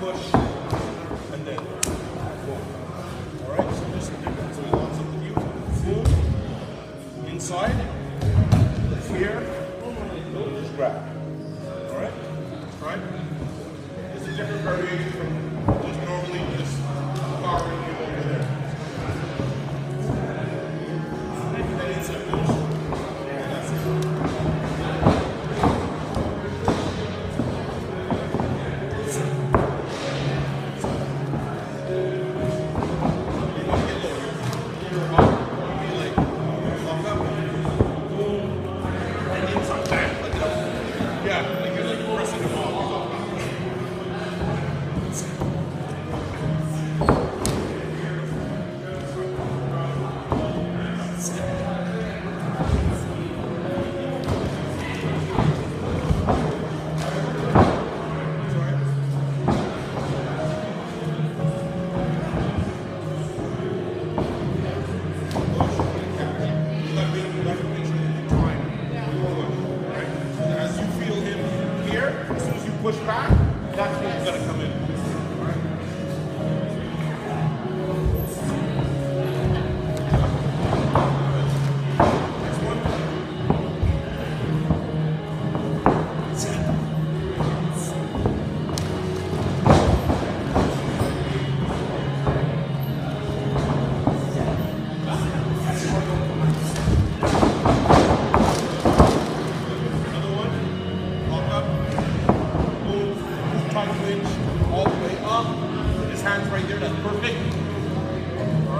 push, and then boom. All right, so this is different. So locks up with you, boom, inside, here, just grab. All right, right? It's a different variation from Yeah, Buscar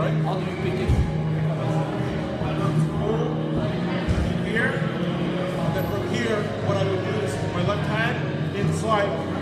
right. How do you pick it? Here. Then from here, what I would do is my left hand inside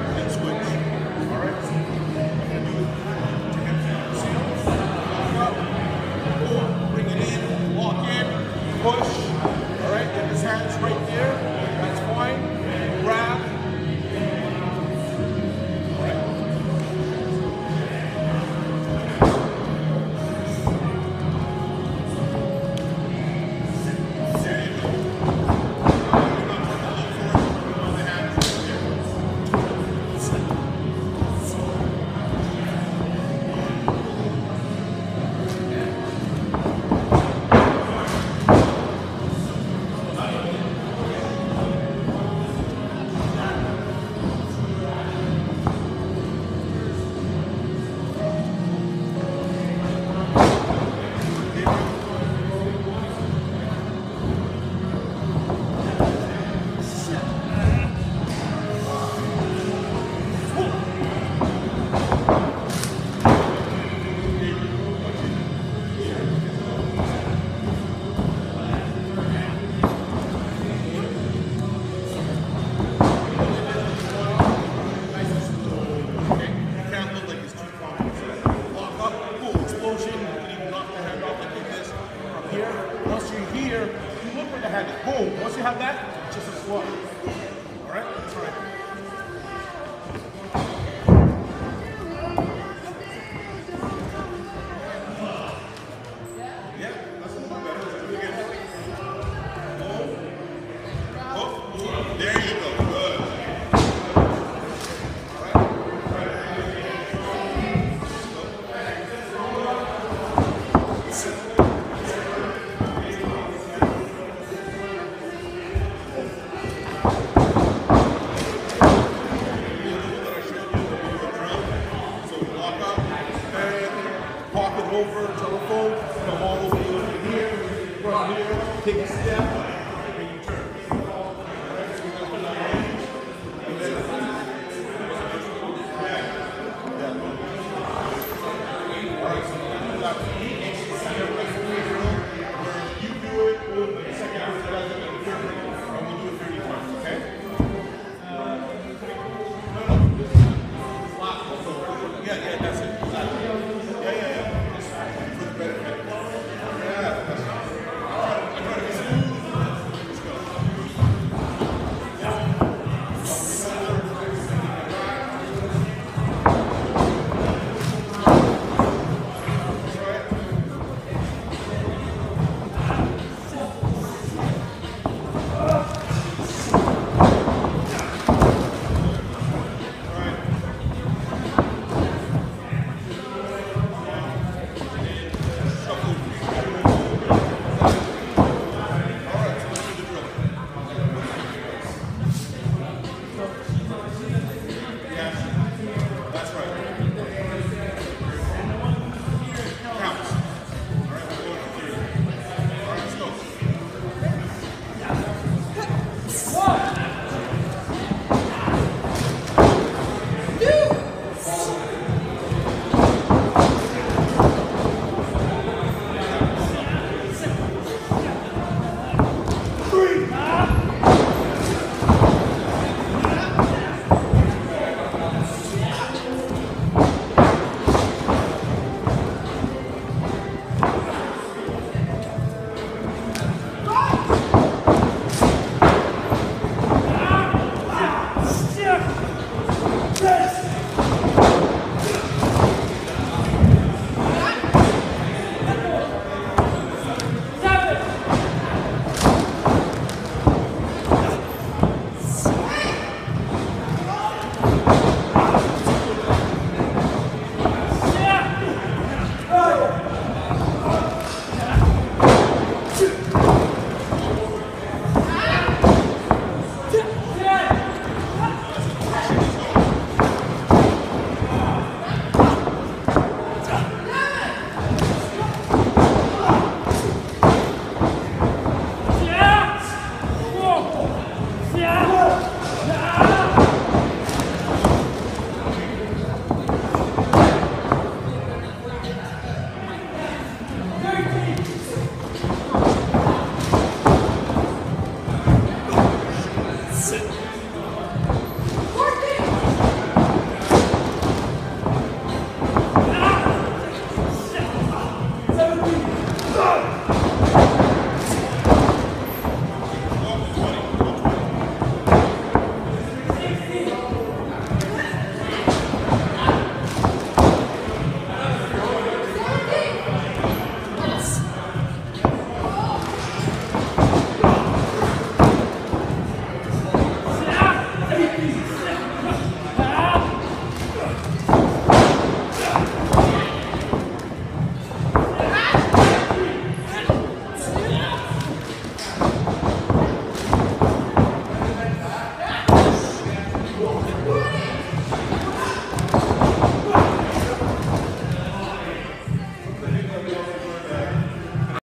hand is. Boom. Once you have that, just a swap. All right? Try it.